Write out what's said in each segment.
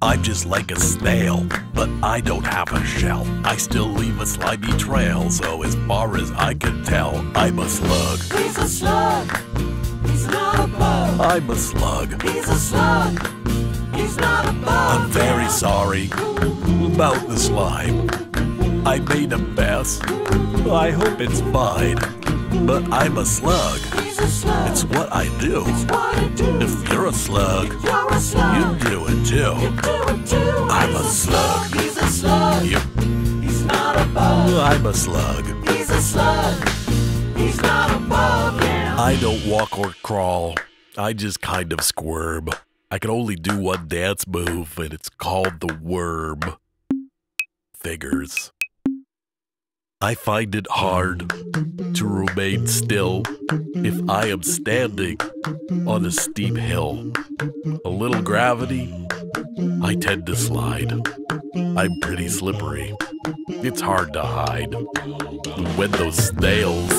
I'm just like a snail, but I don't have a shell. I still leave a slimy trail, so as far as I can tell, I'm a slug. He's a slug. He's not a bug. I'm a slug. He's a slug. He's not a bug. I'm very sorry about the slime. I made a mess. I hope it's fine. But I'm a slug. A slug. It's what I do. what I do. If you're a slug, You're a slug. you do it too. do it too. I'm a He's slug. He's a slug. You, He's not a bug. I'm a slug. He's a slug. He's not a bug. Yeah. I don't walk or crawl. I just kind of squirm. I can only do one dance move, and it's called the worm. Figures. I find it hard to remain still if I am standing on a steep hill. A little gravity, I tend to slide. I'm pretty slippery. It's hard to hide. When those snails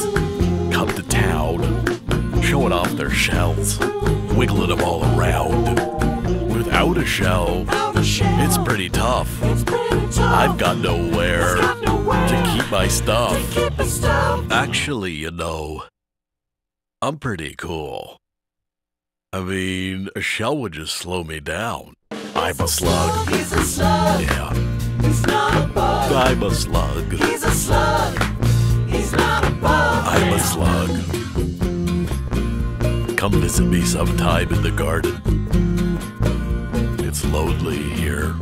come to town, showing off their shells, wiggling them all around. Without a shell, Out of shell. it's pretty tough. It's pretty tough. I've got nowhere my stuff. Keep his stuff. Actually, you know, I'm pretty cool. I mean, a shell would just slow me down. I'm a slug. He's a slug. Yeah, He's not a bug. I'm a slug. He's a slug. He's not a bug. I'm a slug. Come visit me sometime in the garden. It's lonely here.